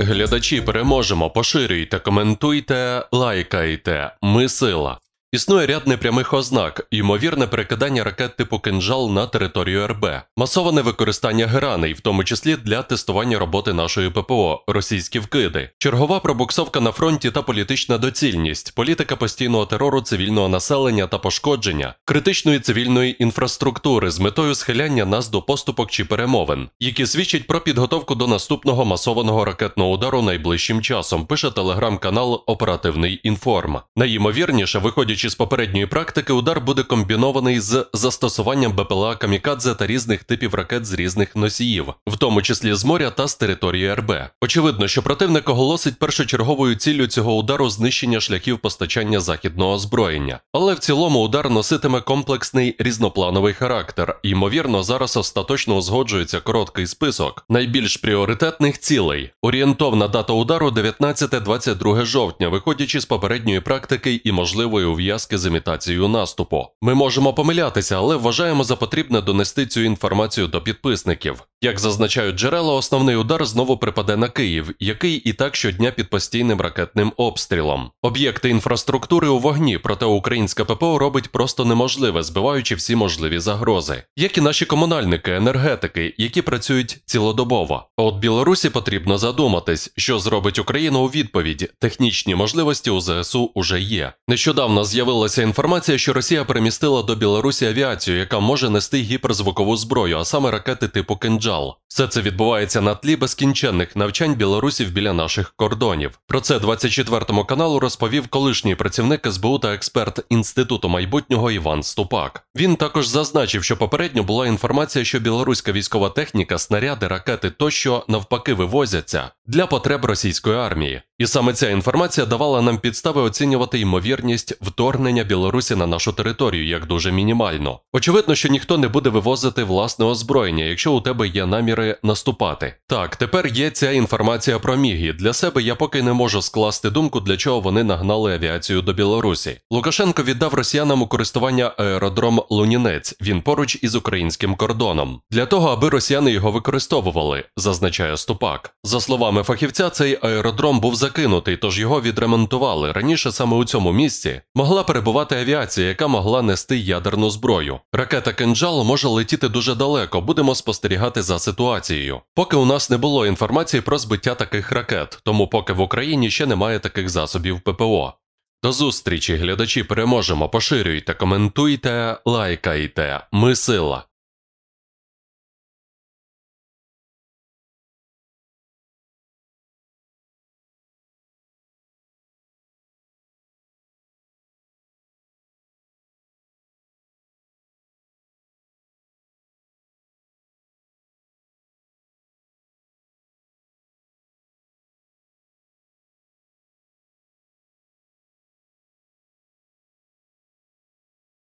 Глядачі переможемо, поширюйте, коментуйте, лайкайте. Ми сила. Існує ряд непрямих ознак, ймовірне перекидання ракет типу кинжал на територію РБ, масоване використання гераней, в тому числі для тестування роботи нашої ППО, російські вкиди, чергова пробуксовка на фронті та політична доцільність, політика постійного терору цивільного населення та пошкодження, критичної цивільної інфраструктури з метою схиляння нас до поступок чи перемовин, які свідчать про підготовку до наступного масованого ракетного удару найближчим часом. Пише телеграм-канал Оперативний Інформ. Найімовірніше, виходячи з попередньої практики, удар буде комбінований з застосуванням БПЛА камікадзе та різних типів ракет з різних носіїв, в тому числі з моря та з території РБ. Очевидно, що противник оголосить першочерговою ціллю цього удару знищення шляхів постачання західного озброєння, але в цілому удар носитиме комплексний різноплановий характер. Ймовірно, зараз остаточно узгоджується короткий список найбільш пріоритетних цілей. Орієнтовна дата удару 19-22 жовтня, виходячи з попередньої практики і можливої ув'язки з імітацією наступу. Ми можемо помилятися, але вважаємо за потрібне донести цю інформацію до підписників. Як зазначають джерела, основний удар знову припаде на Київ, який і так щодня під постійним ракетним обстрілом. Об'єкти інфраструктури у вогні, проте українська ППО робить просто неможливе, збиваючи всі можливі загрози, як і наші комунальники, енергетики, які працюють цілодобово. От Білорусі потрібно задуматись, що зробить Україна у відповідь. Технічні можливості у ЗСУ уже є. Нещодавно з'явилася інформація, що Росія перемістила до Білорусі авіацію, яка може нести гіперзвукову зброю, а саме ракети типу «Кинджал». Все це відбувається на тлі безкінченних навчань білорусів біля наших кордонів. Про це 24 каналу розповів колишній працівник СБУ та експерт інституту майбутнього Іван Ступак. Він також зазначив, що попередньо була інформація, що білоруська військова техніка, снаряди, ракети тощо навпаки вивозяться для потреб російської армії. І саме ця інформація давала нам підстави оцінювати ймовірність вторгнення Білорусі на нашу територію як дуже мінімально. Очевидно, що ніхто не буде вивозити власне озброєння, якщо у тебе є наміри наступати. Так, тепер є ця інформація про мігі. Для себе я поки не можу скласти думку, для чого вони нагнали авіацію до Білорусі. Лукашенко віддав росіянам у користування аеродром Лунінець. Він поруч із українським кордоном, для того, аби росіяни його використовували, зазначає Ступак. За словами фахівця, цей аеродром був закинутий, тож його відремонтували. Раніше саме у цьому місці могла перебувати авіація, яка могла нести ядерну зброю. Ракета «Кинджал» може летіти дуже далеко. Будемо спостерігати за ситуацією. Поки у нас не було інформації про збиття таких ракет, тому поки в Україні ще немає таких засобів ППО. До зустрічі, глядачі, переможемо. Поширюйте, коментуйте, лайкайте. Ми сила.